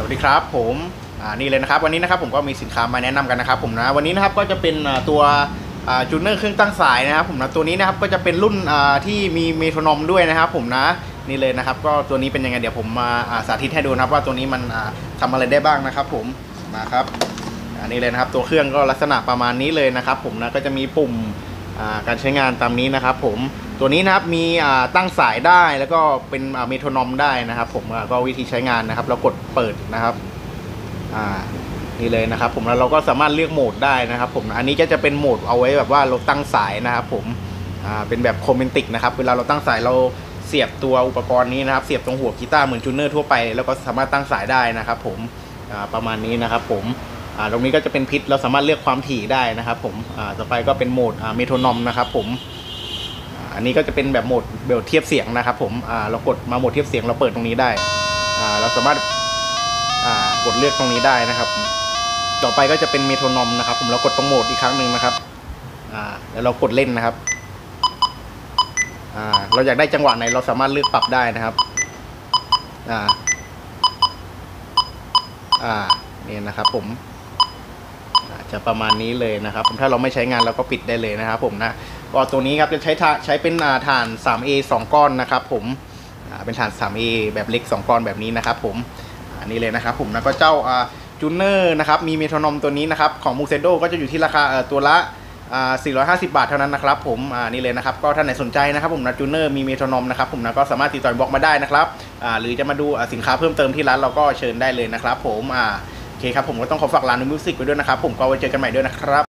สวัสดีครับผมนี่เลยนะครับ วันนี้นะครับผมก็มีสินค้ามาแนะนำกันนะครับผมนะวันนี้นะครับก็จะเป็นตัว tuner เครื่องตั้งสายนะครับผมนะตัวนี้นะครับก็จะเป็นรุ่นที่มี metronome ด้วยนะครับผมนะนี่เลยนะครับ ก็ตัวนี้เป็นยังไงเดี๋ยวผมมาสาธิตให้ดูนะครับว่าตัวนี้มันอ่าทำอะไรได้บ้างนะครับ ผมมาครับอันนี้เลยนะครับตัวเครื่องก็ลักษณะประมาณนี้เลยนะครับ ผมนะก็จะมีปุ่ม การใช้งานตามนี้นะครับผมตัวนี้นะครับมีตั้งสายได้แล้วก็เป็น metronome ได้นะครับ ผมก็วิธีใช้งานนะครับ เรากดเปิดนะครับนี่เลยนะครับ ผมแล้วเราก็สามารถเลือกโหมดได้นะครับ ผมอันนี้ก็จะเป็นโหมดเอาไว้แบบว่าเราตั้งสายนะครับ ผมเป็นแบบ chromatic นะครับเวลาเราตั้งสายเราเสียบตัวอุปกรณ์นี้นะครับ เสียบตรงหัวกีตาร์เหมือน tuner ทั่วไปแล้วก็สามารถตั้งสายได้นะครับ ผมประมาณนี้นะครับ ผม ตรงนี้ก็จะเป็น pitch เราสามารถเลือกความถี่ได้นะครับผมอ่าต่อไปก็เป็นโหมดอ่า metronome นะครับผมอันนี้ก็จะเป็นแบบโหมดเบลเทียบเสียงนะครับผมอ่าเรากดมาโหมดเทียบเสียงเราเปิดตรงนี้ได้อ่าเราสามารถอ่ากดเลือกตรงนี้ได้นะครับ ต่อไปก็จะเป็น metronome นะครับ ผมเรากดตรงโหมดอีกครั้งหนึ่งนะครับอ่าแล้วเรากดเล่นนะครับอ่าเราอยากได้จังหวะไหนเราสามารถเลือกปรับได้นะครับอ่าอ่านี่นะครับผม จะประมาณนี้เลยนะครับผมถ้าเราไม่ใช้งานเราก็ปิดได้เลยนะครับผมนะก็ตัวนี้ครับจะใช้ใช้เป็นถ่าน 3A 2 ก้อนนะครับผมเป็นถ่าน 3A แบบเล็ก 2 ก้อนแบบนี้นะครับผมอันนี้เลยนะครับผมแล้วก็เจ้า tuner นะครับมี metronome ตัวนี้นะครับของมูเซโดก็จะอยู่ที่ราคาตัวละ450 บาทเท่านั้นนะครับผมนี่เลยนะครับก็ท่านไหนสนใจนะครับผมนะ tuner มี metronome นะครับผมนะก็สามารถติดต่อบล็อกมาได้นะครับหรือจะมาดูสินค้าเพิ่มเติมที่ร้านเราก็เชิญได้เลยนะครับผมอ่า โอเคครับผมก็ต้องขอฝากร้านนูมิวสิกไว้ด้วยนะครับผมก็ไว้เจอกันใหม่ด้วยนะครับ